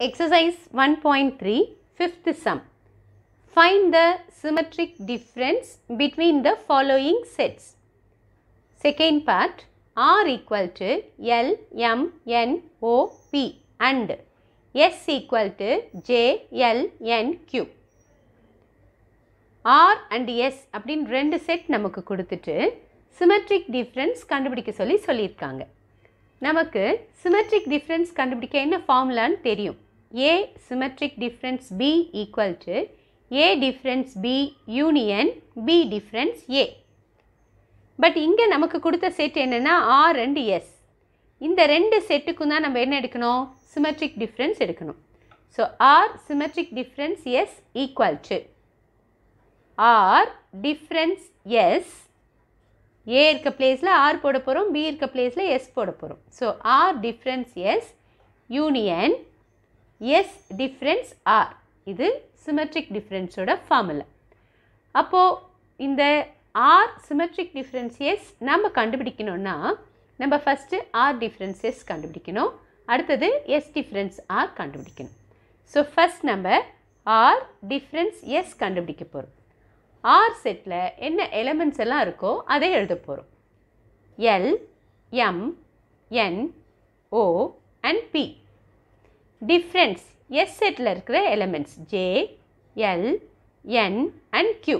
Exercise 1.3, fifth sum. Find the symmetric difference between the following sets. Second part, R equal to L, M, N, O, P and S equal to J, L, N, Q. R and S அப்படின்னு ரெண்டு set நமக்கு கொடுத்துட்டு symmetric difference கண்டுபிடிக்க சொல்லி சொல்லியிருக்காங்க நமக்கு symmetric difference கண்டுபிடிக்க என்ன ஃபார்முலான்னு தெரியும் A symmetric difference B equal to A difference B union B difference A but இங்கே நமக்கு கொடுத்த செட் என்னென்னா ஆர் அண்ட் எஸ் இந்த ரெண்டு செட்டுக்கும் தான் நம்ம என்ன எடுக்கணும்? சிமெட்ரிக் டிஃப்ரென்ஸ் எடுக்கணும். So R symmetric difference S equal to R difference S ஏ இருக்க பிளேஸில் ஆர் போட போகிறோம் பி இருக்க பிளேஸில் எஸ் போட போகிறோம் so R difference S union S difference R இது சிமெட்ரிக் டிஃப்ரென்ஸோட ஃபார்முலா அப்போது இந்த ஆர் சிமெட்ரிக் டிஃப்ரென்ஸ் எஸ் நம்ம கண்டுபிடிக்கணும்னா நம்ம ஃபஸ்ட்டு ஆர் டிஃப்ரென்ஸ் எஸ் கண்டுபிடிக்கணும். அடுத்தது எஸ் டிஃப்ரென்ஸ் ஆர் கண்டுபிடிக்கணும். ஸோ ஃபஸ்ட் நம்ம ஆர் டிஃப்ரென்ஸ் எஸ் கண்டுபிடிக்க போகிறோம் ஆர் செட்டில் என்ன எலமெண்ட்ஸ் எல்லாம் இருக்கோ அதை எழுத போகிறோம் L M N O and P difference S settle இருக்கிற elements J L N and Q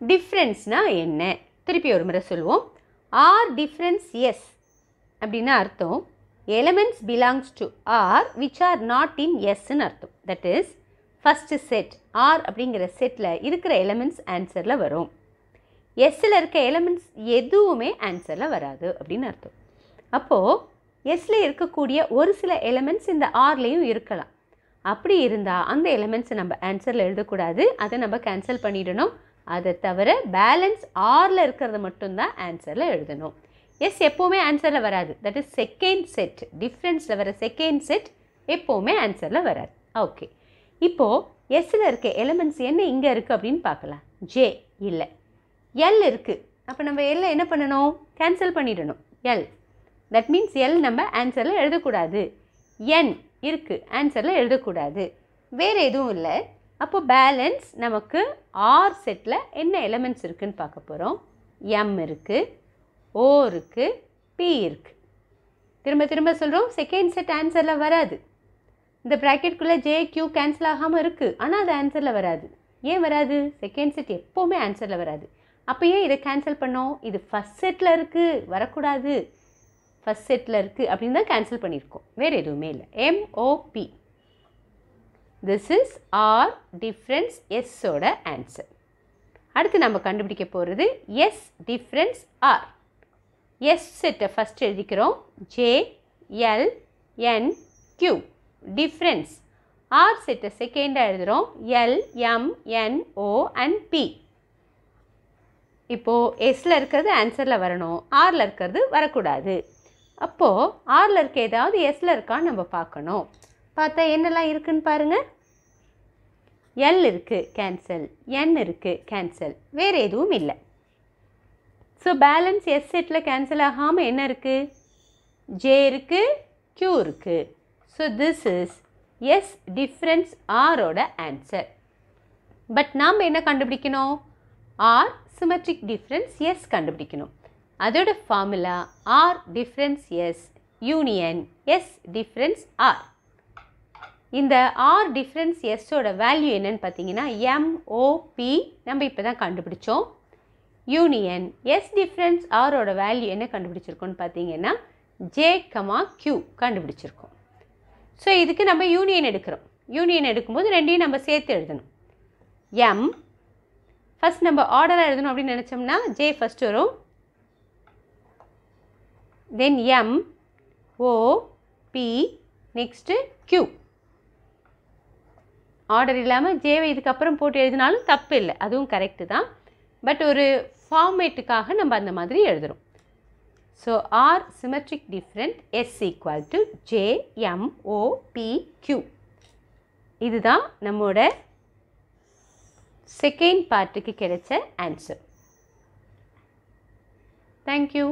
டிஃப்ரென்ஸ்னால் என்ன? திருப்பி ஒரு முறை சொல்லுவோம். ஆர் டிஃப்ரென்ஸ் எஸ் அப்படின்னு அர்த்தம். Elements belongs to R which are not in எஸ்ன்னு அர்த்தம். That is first set R அப்படிங்கிற செட்டில் இருக்கிற எலமெண்ட்ஸ் ஆன்சரில் வரும். எஸ்ஸில் இருக்க எலமெண்ட்ஸ் எதுவுமே ஆன்சரில் வராது அப்படின்னு அர்த்தம். அப்போது எஸ்ல இருக்கக்கூடிய ஒரு சில எலமெண்ட்ஸ் இந்த ஆர்லேயும் இருக்கலாம். அப்படி இருந்தால் அந்த எலமெண்ட்ஸை நம்ம ஆன்சரில் எழுதக்கூடாது. அதை நம்ம கேன்சல் பண்ணிடணும். அதை தவிர பேலன்ஸ் ஆரில் இருக்கிறத மட்டும்தான் ஆன்சரில் எழுதணும். எஸ் எப்போவுமே ஆன்சரில் வராது. தட் இஸ் செகண்ட் செட் டிஃப்ரென்ஸில் வர செகண்ட் செட் எப்போவுமே ஆன்சரில் வராது. ஓகே இப்போது எஸ்ஸில் இருக்க எலமெண்ட்ஸ் என்ன இங்கே இருக்குது அப்படின்னு பார்க்கலாம். ஜே இல்லை. எல் இருக்குது அப்போ நம்ம எல்ல என்ன பண்ணணும்? கேன்சல் பண்ணிடணும். எல் தட் மீன்ஸ் எல் நம்ம ஆன்சரில் எழுதக்கூடாது. என் இருக்குது ஆன்சரில் எழுதக்கூடாது. வேறு எதுவும் இல்லை. அப்போ பேலன்ஸ் நமக்கு ஆர் செட்டில் என்ன எலமெண்ட்ஸ் இருக்குதுன்னு பார்க்க போகிறோம் எம் இருக்குது ஓ இருக்குது பி இருக்குது திரும்ப திரும்ப சொல்கிறோம் செகண்ட் செட் ஆன்சரில் வராது. இந்த ப்ராக்கெட்குள்ளே ஜே கியூ கேன்சல் ஆகாமல் இருக்குது ஆனால் அது ஆன்சரில் வராது. ஏன் வராது? செகண்ட் செட் எப்போவுமே ஆன்சரில் வராது. அப்போ ஏன் இதை கேன்சல் பண்ணோம். இது ஃபஸ்ட் செட்டில் இருக்குது வரக்கூடாது. ஃபஸ்ட் செட்டில் இருக்குது அப்படின்னு தான் கேன்சல் பண்ணியிருக்கோம் வேறு எதுவுமே இல்லை. M O P this is R difference S answer அடுத்து நம்ம கண்டுபிடிக்க போகிறது எஸ் டிஃப்ரென்ஸ் ஆர் எஸ் செட்டை ஃபஸ்ட் எழுதிக்கிறோம். J L N Q difference R செட்டை செகண்டாக எழுதுகிறோம் L M N O and P இப்போது எஸ்ஸில் இருக்கிறது ஆன்சரில் வரணும். ஆரில் இருக்கிறது வரக்கூடாது. அப்போது ஆரில் இருக்க ஏதாவது எஸ்ஸில் இருக்கான்னு நம்ம பார்க்கணும். பார்த்தா என்னெல்லாம் இருக்குன்னு பாருங்கள் எல் இருக்குது கேன்சல் என் இருக்குது கேன்சல் வேறு எதுவும் இல்லை. ஸோ பேலன்ஸ் எஸ் செட்டில் கேன்சல் ஆகாமல் என்ன இருக்குது ஜே இருக்குது க்யூ இருக்குது so this is S difference ஆரோட ஆன்சர் பட் நாம் என்ன கண்டுபிடிக்கணும்? ஆர் சிமெட்ரிக் டிஃப்ரென்ஸ் எஸ் கண்டுபிடிக்கணும். அதோட formula R difference S union S difference R இந்த ஆர் டிஃப்ரென்ஸ் எஸ்ஸோட வேல்யூ என்னன்னு பார்த்தீங்கன்னா எம்ஓபி நம்ம இப்போ தான் கண்டுபிடிச்சோம் யூனியன் எஸ் டிஃப்ரென்ஸ் ஆரோட வேல்யூ என்ன கண்டுபிடிச்சிருக்கோன்னு பார்த்தீங்கன்னா ஜே கமா க்யூ கண்டுபிடிச்சிருக்கோம். ஸோ இதுக்கு நம்ம யூனியன் எடுக்கிறோம். யூனியன் எடுக்கும்போது ரெண்டையும் நம்ம சேர்த்து எழுதணும். எம் ஃபஸ்ட் நம்ம ஆர்டராக எழுதணும் அப்படின்னு நினச்சோம்னா ஜே ஃபஸ்ட் வரும். Then M O P next Q order இல்லாமல் ஜேவை இதுக்கப்புறம் போட்டு எழுதினாலும் தப்பு இல்லை. அதுவும் கரெக்டு தான். பட் ஒரு ஃபார்மேட்டுக்காக நம்ம அந்த மாதிரி எழுதுகிறோம் so R symmetric different S equal to J M O P Q இதுதான் நம்மோட செகண்ட் பார்ட்டுக்கு கிடைச்ச ஆன்சர் தேங்க்யூ